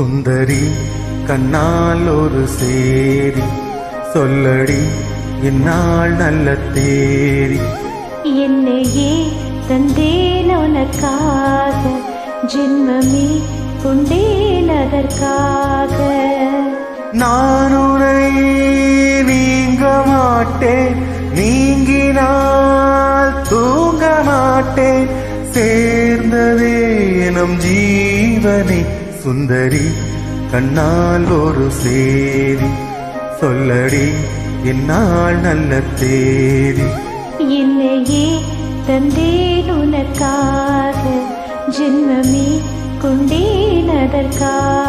சுந்தரி கண்ணால் ஒரு சேரி. சொல்லடி இந்நாள் நல்ல தேரி. என்னையே தந்தேன் உனக்காக ஜென்மமே கொண்டேன் அதற்காக. நான் உனை நீங்க மாட்டேன் நீங்கினால் தூங்க மாட்டேன். சேர்ந்ததே நம் ஜீவனை சுந்தரி கண்ணால் ஒரு சேரி. சொல்லடி என்னால் நல்ல தேரி. என்னையே தந்தேன் உனக்காக ஜென்மமே கொண்டேன் அதற்காக.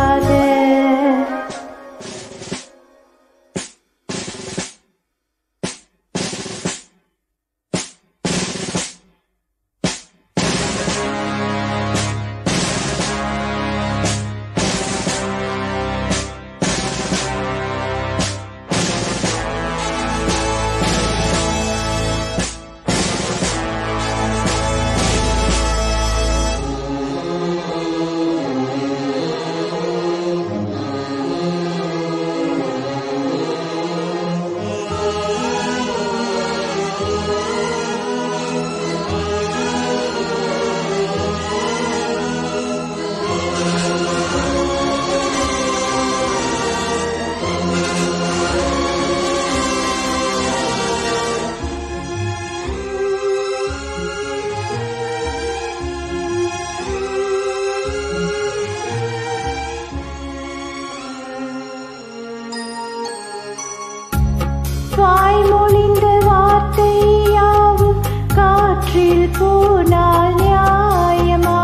வாய்மொழிந்த வார்த்தை யாவும் காற்றில் போனால் நியாயமா?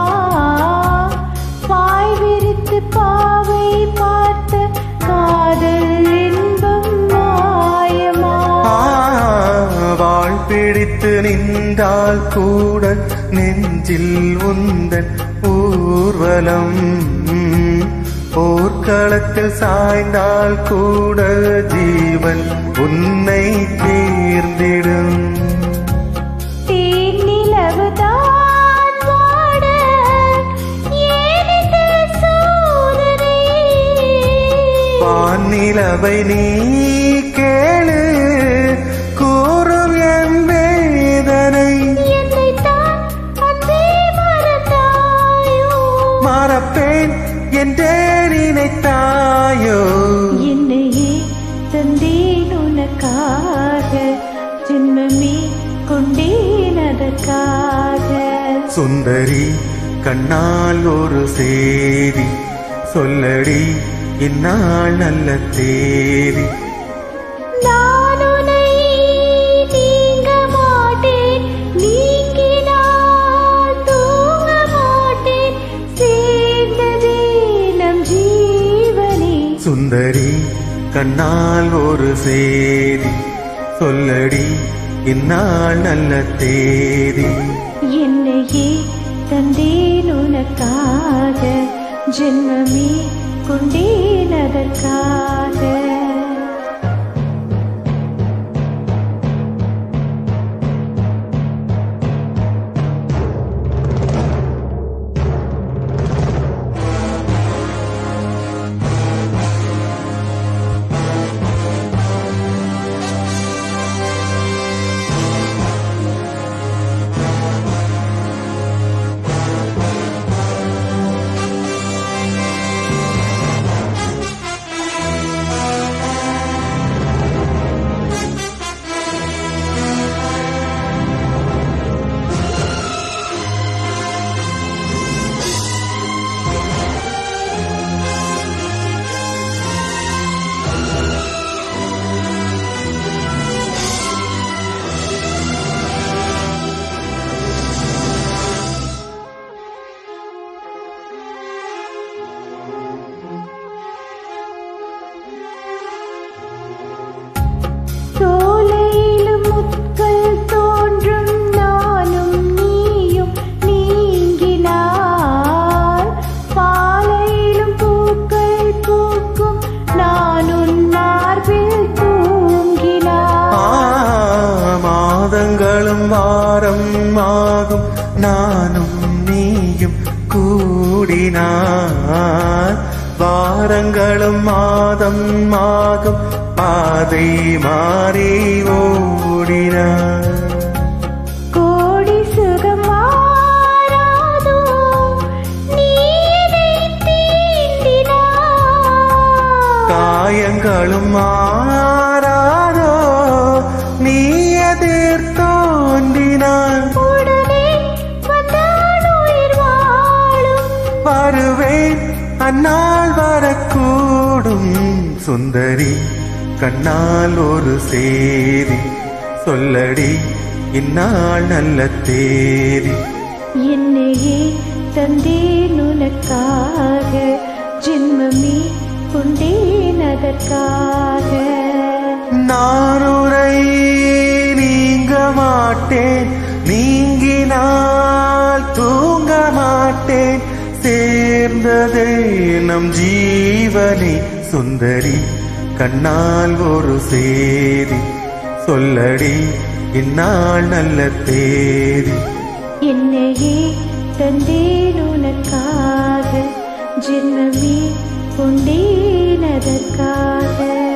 வாய் விரித்து பாவை பார்த்த காதல் இன்பம் மாயமா? வாழ் பிடித்து நின்றால் கூட நெஞ்சில் உந்தன் ஊர்வலம். போர்க்களத்தில் சாய்ந்தால் கூட ஜீவன் உன்னை தேர்ந்திடும். வானிலவை நீ கேளு சுந்தரி கண்ணால் ஒரு சேரி சொல்லடி இந்நாள் நல்ல ஜீவனே. சுந்தரி கண்ணால் ஒரு சேரி சொல்லடி இந்நாள் நல்ல தேரி என்னையே தந்தேன் உனக்காக ஜென்மமே கொண்டேன் அதற்காக வாரம் ஆகும் நானும் நீயும் கூடினார் வாரங்களும் மாதம் ஆகும் பாதை மாறி ஓடினார் கோடி சுகம் காயங்களும் மாறாதோ நீ எதிர் தோன்றினான் உடனே வந்தால் உயிர் வாழும். வருவேன் அந்நாள் வரக்கூடும் சுந்தரி. கண்ணால் ஒரு சேதி. சொல்லடி இந்நாள் நல்ல தேதி. என்னையே தந்தேன் உனக்காக ஜென்மமே கொண்டேன் அதற்காக. நான் உரை நீங்க மாட்டேன் நீங்கினால் தூங்க மாட்டேன். சேர்ந்ததே நம் ஜீவனே சுந்தரி. கண்ணால் ஒரு சேதி. சொல்லடி இந்நாள் நல்ல தேதி. என்னையே தந்தேன் உனக்காக. ஜென்மமே கொண்டேன் அதற்காக.